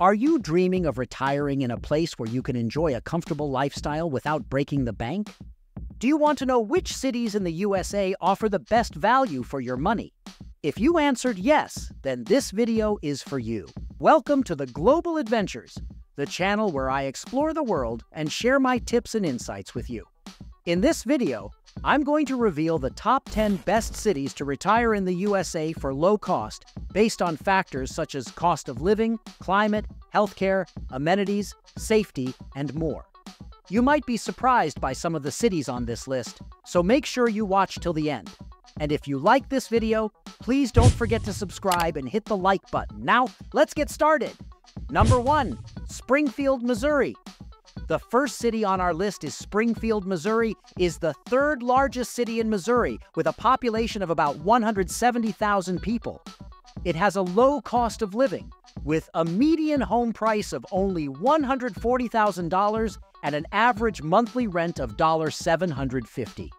Are you dreaming of retiring in a place where you can enjoy a comfortable lifestyle without breaking the bank? Do you want to know which cities in the USA offer the best value for your money? If you answered yes, then this video is for you. Welcome to the Global Adventures, the channel where I explore the world and share my tips and insights with you. In this video, I'm going to reveal the top 10 best cities to retire in the USA for low cost based on factors such as cost of living, climate, healthcare, amenities, safety, and more. You might be surprised by some of the cities on this list, so make sure you watch till the end. And if you like this video, please don't forget to subscribe and hit the like button. Now, let's get started. Number 1. Springfield, Missouri. The first city on our list is Springfield, Missouri, is the third largest city in Missouri with a population of about 170,000 people. It has a low cost of living with a median home price of only $140,000 and an average monthly rent of 750.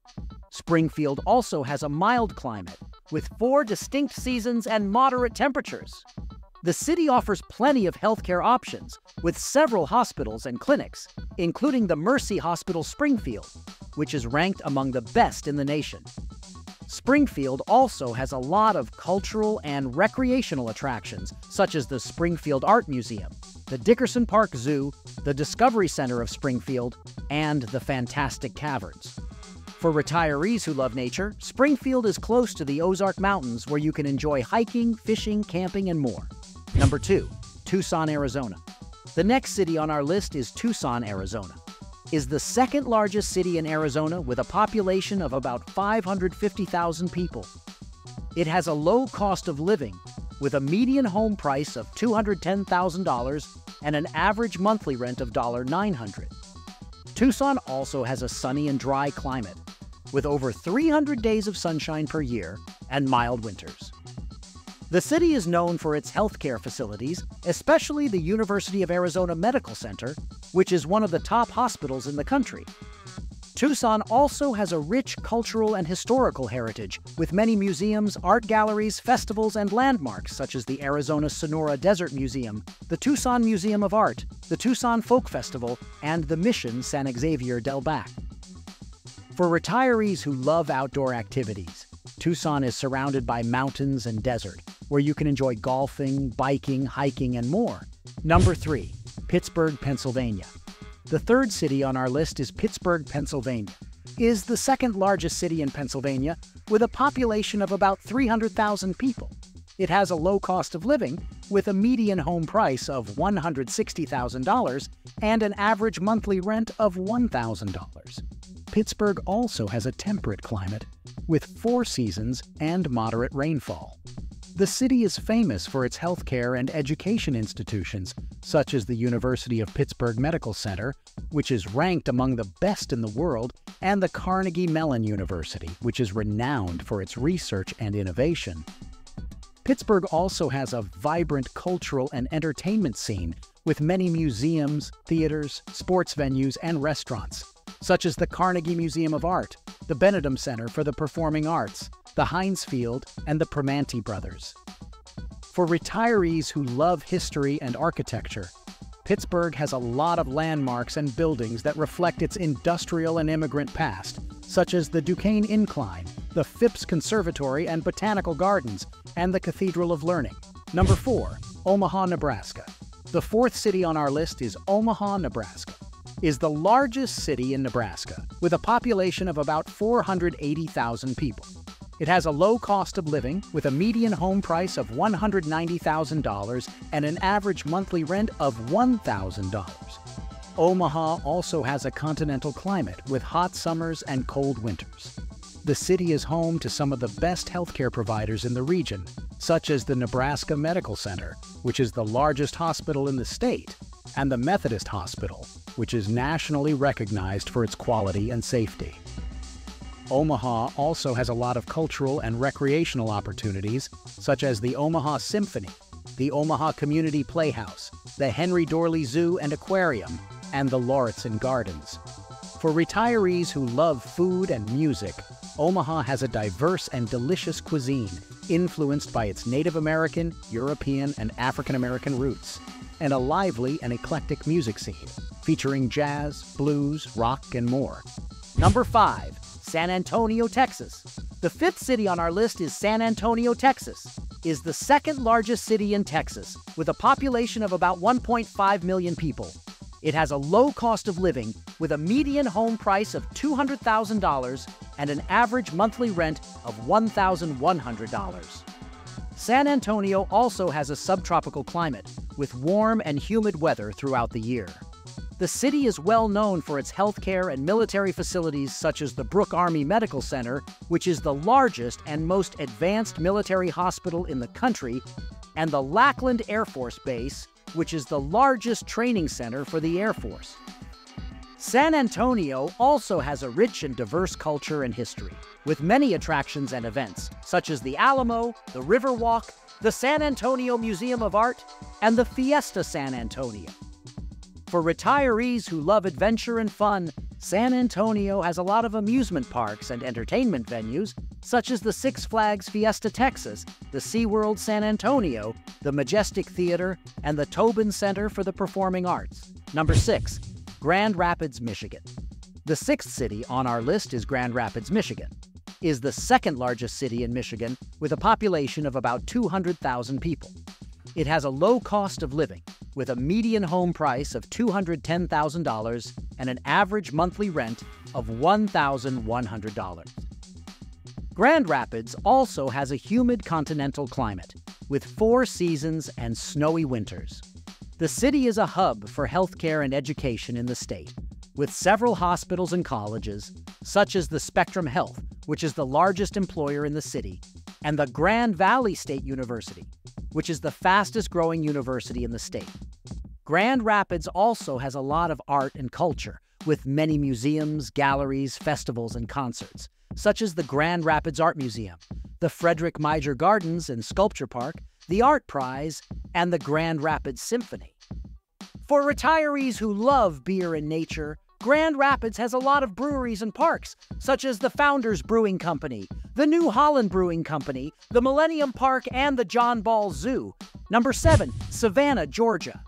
Springfield also has a mild climate with four distinct seasons and moderate temperatures. The city offers plenty of healthcare options, with several hospitals and clinics, including the Mercy Hospital Springfield, which is ranked among the best in the nation. Springfield also has a lot of cultural and recreational attractions, such as the Springfield Art Museum, the Dickerson Park Zoo, the Discovery Center of Springfield, and the Fantastic Caverns. For retirees who love nature, Springfield is close to the Ozark Mountains where you can enjoy hiking, fishing, camping, and more. Number 2. Tucson, Arizona. The next city on our list is Tucson, Arizona. Is the second largest city in Arizona with a population of about 550,000 people. It has a low cost of living with a median home price of $210,000 and an average monthly rent of $900. Tucson also has a sunny and dry climate with over 300 days of sunshine per year and mild winters. The city is known for its healthcare facilities, especially the University of Arizona Medical Center, which is one of the top hospitals in the country. Tucson also has a rich cultural and historical heritage, with many museums, art galleries, festivals, and landmarks such as the Arizona Sonora Desert Museum, the Tucson Museum of Art, the Tucson Folk Festival, and the Mission San Xavier del Bac. For retirees who love outdoor activities, Tucson is surrounded by mountains and desert, where you can enjoy golfing, biking, hiking, and more. Number 3. Pittsburgh, Pennsylvania. The third city on our list is Pittsburgh, Pennsylvania. Is the second largest city in Pennsylvania with a population of about 300,000 people. It has a low cost of living with a median home price of $160,000 and an average monthly rent of $1,000. Pittsburgh also has a temperate climate with four seasons and moderate rainfall. The city is famous for its healthcare and education institutions, such as the University of Pittsburgh Medical Center, which is ranked among the best in the world, and the Carnegie Mellon University, which is renowned for its research and innovation. Pittsburgh also has a vibrant cultural and entertainment scene with many museums, theaters, sports venues, and restaurants, such as the Carnegie Museum of Art, the Benedum Center for the Performing Arts, the Heinz Field, and the Primanti brothers. For retirees who love history and architecture, Pittsburgh has a lot of landmarks and buildings that reflect its industrial and immigrant past, such as the Duquesne Incline, the Phipps Conservatory and Botanical Gardens, and the Cathedral of Learning. Number 4. Omaha, Nebraska. The fourth city on our list is Omaha, Nebraska. Is the largest city in Nebraska, with a population of about 480,000 people. It has a low cost of living with a median home price of $190,000 and an average monthly rent of $1,000. Omaha also has a continental climate with hot summers and cold winters. The city is home to some of the best healthcare providers in the region, such as the Nebraska Medical Center, which is the largest hospital in the state, and the Methodist Hospital, which is nationally recognized for its quality and safety. Omaha also has a lot of cultural and recreational opportunities, such as the Omaha Symphony, the Omaha Community Playhouse, the Henry Doorly Zoo and Aquarium, and the Lauritzen Gardens. For retirees who love food and music, Omaha has a diverse and delicious cuisine influenced by its Native American, European, and African American roots. and a lively and eclectic music scene, featuring jazz, blues, rock, and more. Number 5. San Antonio, Texas. The fifth city on our list is San Antonio, Texas. Is the second largest city in Texas, with a population of about 1.5 million people. It has a low cost of living, with a median home price of $200,000 and an average monthly rent of $1,100. San Antonio also has a subtropical climate, with warm and humid weather throughout the year. The city is well known for its healthcare and military facilities such as the Brooke Army Medical Center, which is the largest and most advanced military hospital in the country, and the Lackland Air Force Base, which is the largest training center for the Air Force. San Antonio also has a rich and diverse culture and history, with many attractions and events, such as the Alamo, the Riverwalk, the San Antonio Museum of Art, and the Fiesta San Antonio. For retirees who love adventure and fun, San Antonio has a lot of amusement parks and entertainment venues, such as the Six Flags Fiesta Texas, the SeaWorld San Antonio, the Majestic Theater, and the Tobin Center for the Performing Arts. Number 6. Grand Rapids, Michigan. The sixth city on our list is Grand Rapids, Michigan. Is the second largest city in Michigan with a population of about 200,000 people. It has a low cost of living, with a median home price of $210,000 and an average monthly rent of $1,100. Grand Rapids also has a humid continental climate, with four seasons and snowy winters. The city is a hub for healthcare and education in the state, with several hospitals and colleges, such as the Spectrum Health, which is the largest employer in the city, and the Grand Valley State University, which is the fastest growing university in the state. Grand Rapids also has a lot of art and culture, with many museums, galleries, festivals, and concerts, such as the Grand Rapids Art Museum, the Frederick Meijer Gardens and Sculpture Park, the Art Prize, and the Grand Rapids Symphony. For retirees who love beer and nature, Grand Rapids has a lot of breweries and parks, such as the Founders Brewing Company, the New Holland Brewing Company, the Millennium Park, and the John Ball Zoo. Number 7. Savannah, Georgia.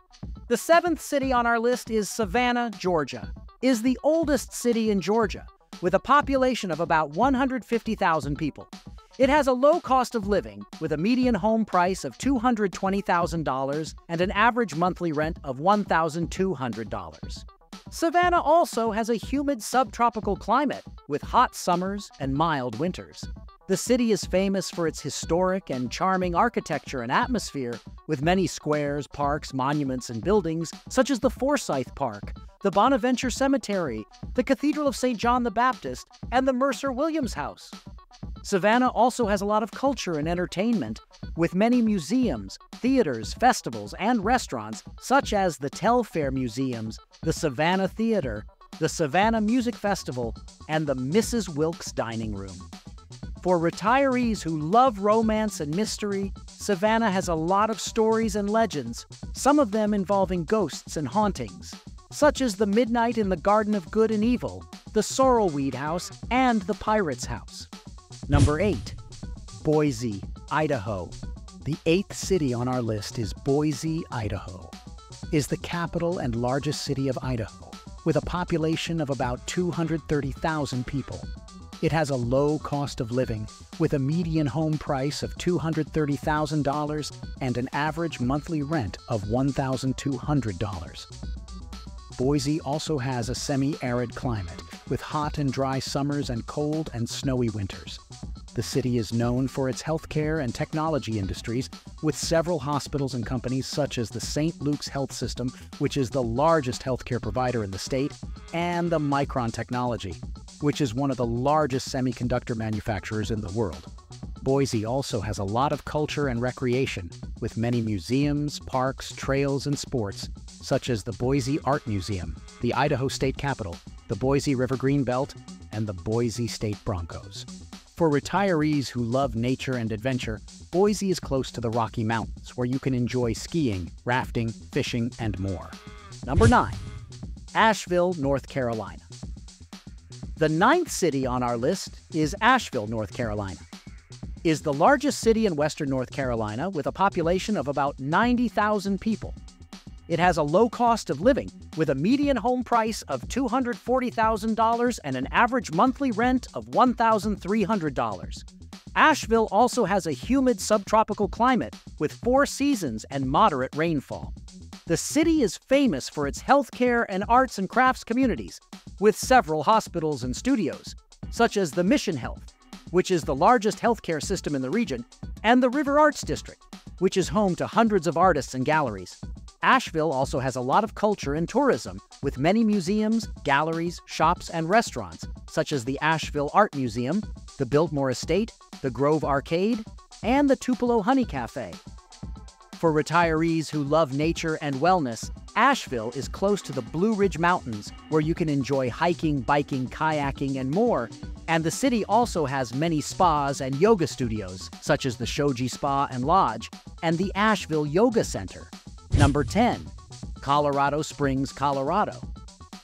The seventh city on our list is Savannah, Georgia. Is the oldest city in Georgia, with a population of about 150,000 people. It has a low cost of living, with a median home price of $220,000 and an average monthly rent of $1,200. Savannah also has a humid subtropical climate, with hot summers and mild winters. The city is famous for its historic and charming architecture and atmosphere, with many squares, parks, monuments, and buildings, such as the Forsyth Park, the Bonaventure Cemetery, the Cathedral of St. John the Baptist, and the Mercer Williams House. Savannah also has a lot of culture and entertainment, with many museums, theaters, festivals, and restaurants, such as the Telfair Museums, the Savannah Theater, the Savannah Music Festival, and the Mrs. Wilkes Dining Room. For retirees who love romance and mystery, Savannah has a lot of stories and legends, some of them involving ghosts and hauntings, such as the Midnight in the Garden of Good and Evil, the Sorrelweed House, and the Pirate's House. Number 8. Boise, Idaho. The eighth city on our list is Boise, Idaho. Is the capital and largest city of Idaho, with a population of about 230,000 people. It has a low cost of living, with a median home price of $230,000 and an average monthly rent of $1,200. Boise also has a semi-arid climate, with hot and dry summers and cold and snowy winters. The city is known for its healthcare and technology industries, with several hospitals and companies such as the St. Luke's Health System, which is the largest healthcare provider in the state, and the Micron Technology, which is one of the largest semiconductor manufacturers in the world. Boise also has a lot of culture and recreation, with many museums, parks, trails, and sports, such as the Boise Art Museum, the Idaho State Capitol, the Boise River Greenbelt, and the Boise State Broncos. For retirees who love nature and adventure, Boise is close to the Rocky Mountains, where you can enjoy skiing, rafting, fishing, and more. Number 9. Asheville, North Carolina. The ninth city on our list is Asheville, North Carolina. Is the largest city in western North Carolina with a population of about 90,000 people. It has a low cost of living with a median home price of $240,000 and an average monthly rent of $1,300. Asheville also has a humid subtropical climate with four seasons and moderate rainfall. The city is famous for its healthcare and arts and crafts communities, with several hospitals and studios, such as the Mission Health, which is the largest healthcare system in the region, and the River Arts District, which is home to hundreds of artists and galleries. Asheville also has a lot of culture and tourism, with many museums, galleries, shops, and restaurants, such as the Asheville Art Museum, the Biltmore Estate, the Grove Arcade, and the Tupelo Honey Cafe. For retirees who love nature and wellness, Asheville is close to the Blue Ridge Mountains, where you can enjoy hiking, biking, kayaking, and more. And the city also has many spas and yoga studios, such as the Shoji Spa and Lodge, and the Asheville Yoga Center. Number 10. Colorado Springs, Colorado.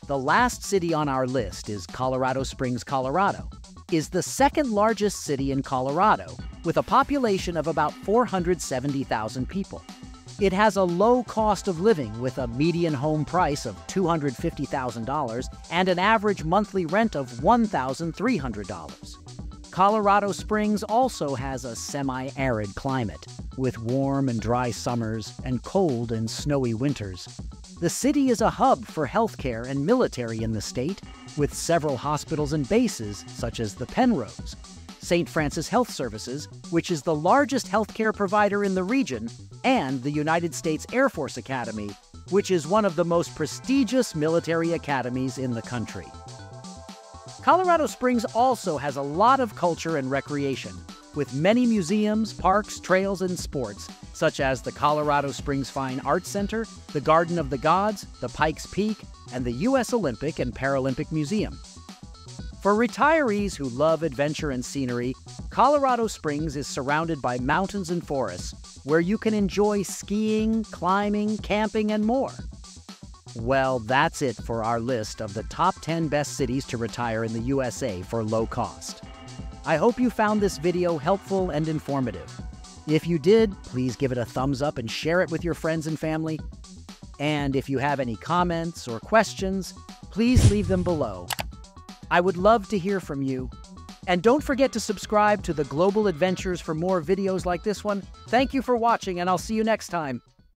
The last city on our list is Colorado Springs, Colorado. Is the second largest city in Colorado with a population of about 470,000 people. It has a low cost of living with a median home price of $250,000 and an average monthly rent of $1,300. Colorado Springs also has a semi arid climate, with warm and dry summers and cold and snowy winters. The city is a hub for healthcare and military in the state, with several hospitals and bases, such as the Penrose, St. Francis Health Services, which is the largest healthcare provider in the region, and the United States Air Force Academy, which is one of the most prestigious military academies in the country. Colorado Springs also has a lot of culture and recreation, with many museums, parks, trails, and sports, such as the Colorado Springs Fine Arts Center, the Garden of the Gods, the Pikes Peak, and the U.S. Olympic and Paralympic Museum. For retirees who love adventure and scenery, Colorado Springs is surrounded by mountains and forests where you can enjoy skiing, climbing, camping, and more. Well, that's it for our list of the top 10 best cities to retire in the USA for low cost. I hope you found this video helpful and informative. If you did, please give it a thumbs up and share it with your friends and family. And if you have any comments or questions, please leave them below. I would love to hear from you. And don't forget to subscribe to the Global Adventures for more videos like this one. Thank you for watching, and I'll see you next time.